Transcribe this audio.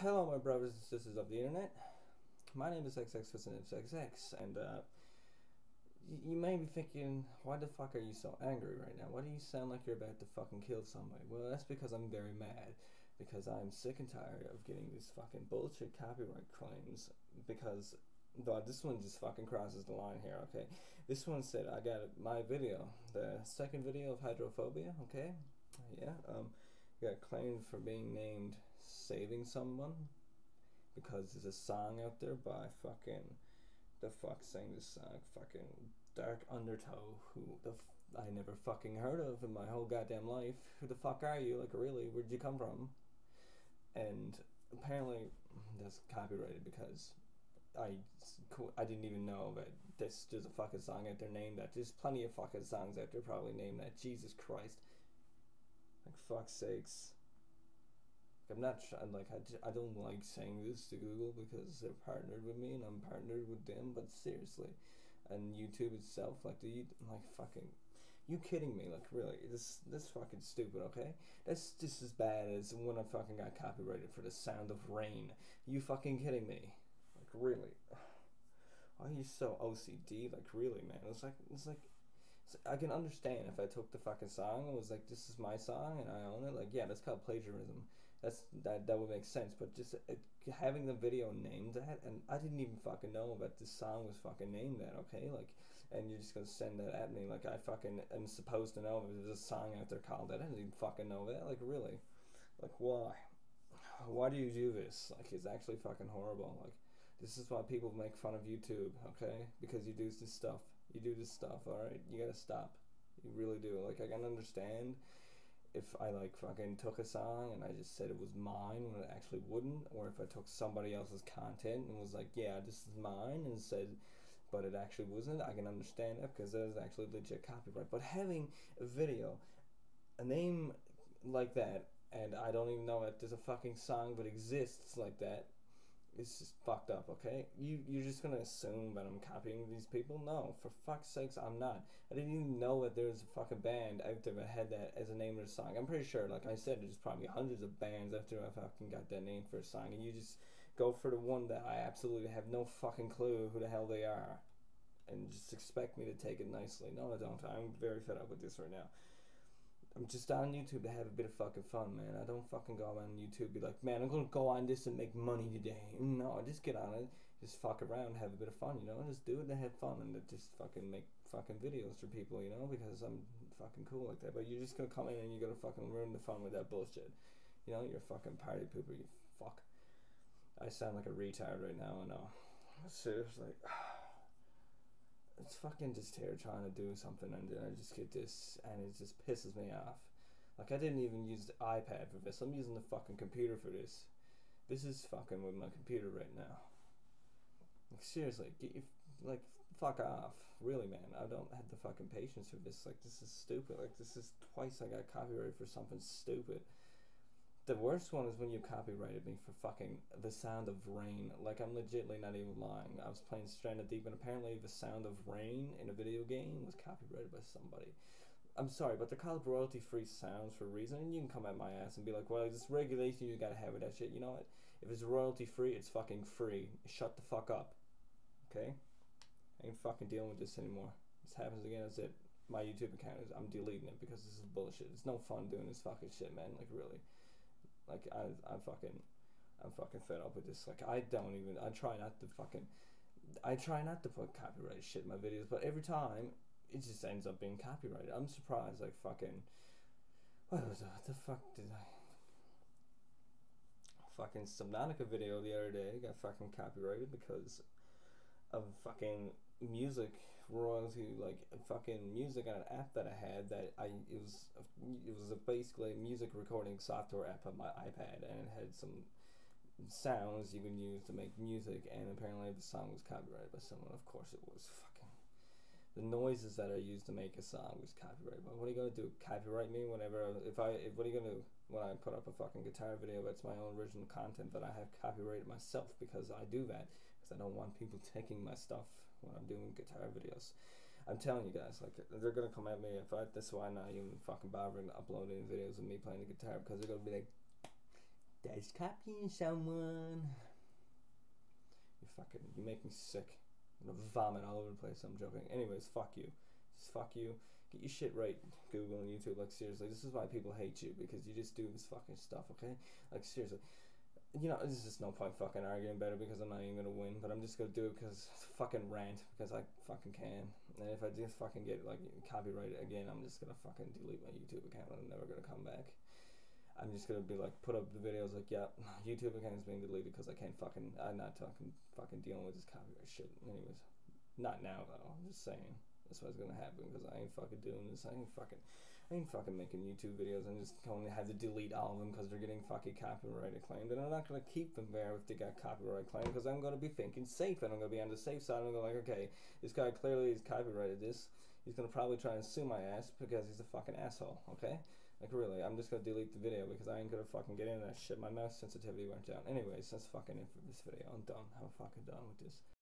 Hello, my brothers and sisters of the internet. My name is XXXXX, and uh, you may be thinking, why the fuck are you so angry right now? Why do you sound like you're about to fucking kill somebody? Well, that's because I'm very mad. Because I'm sick and tired of getting these fucking bullshit copyright claims. Because, though, this one just fucking crosses the line here, okay? This one said, I got my video, the second video of hydrophobia, okay? Yeah, um, got claimed for being named Saving Someone because there's a song out there by fucking the fuck sang this song fucking Dark Undertow who the f- I never fucking heard of in my whole goddamn life. Who the fuck are you? Like really, where'd you come from? And apparently that's copyrighted because I I didn't even know that this there's a fucking song out there named that. There's plenty of fucking songs out there probably named that. Jesus Christ. Like fuck's sakes. I'm not trying, like, I, I don't like saying this to Google because they're partnered with me and I'm partnered with them, but seriously. And YouTube itself, like, do you, like, fucking, you kidding me? Like, really? This, this fucking stupid, okay? That's just as bad as when I fucking got copyrighted for the sound of rain. You fucking kidding me? Like, really? Why are you so OCD? Like, really, man? It's like, it's like, I can understand if I took the fucking song and was like, "This is my song and I own it." Like, yeah, that's called plagiarism. That's that that would make sense. But just it, having the video named that, and I didn't even fucking know that this song was fucking named that. Okay, like, and you're just gonna send that at me like I fucking am supposed to know there's a song out there called that. I didn't even fucking know that. Like, really, like why? Why do you do this? Like, it's actually fucking horrible. Like, this is why people make fun of YouTube. Okay, because you do this stuff you do this stuff, alright? You gotta stop. You really do. Like, I can understand if I, like, fucking took a song and I just said it was mine when it actually wouldn't, or if I took somebody else's content and was like, yeah, this is mine, and said, but it actually wasn't, I can understand that because that is actually legit copyright. But having a video, a name like that, and I don't even know that there's a fucking song that exists like that, it's just fucked up, okay? You you're just gonna assume that I'm copying these people? No, for fuck's sakes, I'm not. I didn't even know that there was a fucking band out there that had that as a name of a song. I'm pretty sure, like I said, there's probably hundreds of bands after I fucking got that name for a song, and you just go for the one that I absolutely have no fucking clue who the hell they are, and just expect me to take it nicely. No, I don't. I'm very fed up with this right now. I'm just on YouTube to have a bit of fucking fun, man. I don't fucking go on YouTube be like, man, I'm gonna go on this and make money today. No, I just get on it, just fuck around, have a bit of fun, you know. Just do it to have fun and just fucking make fucking videos for people, you know, because I'm fucking cool like that. But you're just gonna come in and you're gonna fucking ruin the fun with that bullshit. You know, you're a fucking party pooper, you fuck. I sound like a retard right now, I know. Seriously it's fucking just here trying to do something and then I just get this and it just pisses me off. Like I didn't even use the iPad for this. I'm using the fucking computer for this. This is fucking with my computer right now. Like seriously, get like fuck off. Really, man. I don't have the fucking patience for this. Like this is stupid. Like this is twice I got copyrighted for something stupid. The worst one is when you copyrighted me for fucking the sound of rain. Like I'm legitly not even lying. I was playing Stranded Deep and apparently the sound of rain in a video game was copyrighted by somebody. I'm sorry, but they're called royalty free sounds for a reason, and you can come at my ass and be like, well, this regulation, you gotta have it, that shit. You know what? If it's royalty free, it's fucking free. Shut the fuck up. Okay? I ain't fucking dealing with this anymore. This happens again, that's it. My YouTube account is, I'm deleting it because this is bullshit. It's no fun doing this fucking shit, man. Like, really. Like I, I'm fucking, I'm fucking fed up with this. Like I don't even. I try not to fucking. I try not to put copyright shit in my videos, but every time it just ends up being copyrighted. I'm surprised. Like fucking. What was What the fuck did I? Fucking Subnautica video the other day got fucking copyrighted because of fucking music royalty like fucking music on an app that I had that I it was it was a basically music recording software app on my iPad and it had some sounds you can use to make music and apparently the song was copyrighted by someone. Of course it was fucking the noises that I used to make a song was copyrighted but what are you gonna do copyright me whenever if I if, what are you gonna do when I put up a fucking guitar video that's my own original content that I have copyrighted myself because I do that because I don't want people taking my stuff when I'm doing guitar videos. I'm telling you guys, like they're gonna come at me if I. That's why I'm not even fucking bothering uploading videos of me playing the guitar because they're gonna be like, That's copying someone. You fucking, you make me sick. I'm gonna vomit all over the place. I'm joking. Anyways, fuck you. Just fuck you. Get your shit right, Google and YouTube. Like seriously, this is why people hate you because you just do this fucking stuff. Okay, like seriously. You know, there's just no point fucking arguing about it because I'm not even gonna win. But I'm just gonna do it because it's fucking rant because I fucking can. And if I just fucking get like copyrighted again, I'm just gonna fucking delete my YouTube account and I'm never gonna come back. I'm just gonna be like, put up the videos like, yeah, YouTube account is being deleted because I can't fucking, I'm not talking, fucking dealing with this copyright shit. Anyways, not now though. I'm just saying that's what's gonna happen because I ain't fucking doing this. I ain't fucking, I ain't fucking making YouTube videos and just going to have to delete all of them because they're getting fucking copyright claimed. And I'm not gonna keep them there if they got copyright claimed because I'm gonna be thinking safe and I'm gonna be on the safe side. I'm gonna go like, okay, this guy clearly has copyrighted this. He's gonna probably try and sue my ass because he's a fucking asshole. Okay. Like really, I'm just gonna delete the video because I ain't gonna fucking get into that shit. My mouse sensitivity went down. Anyways, that's fucking it for this video. I'm done. I'm fucking done with this.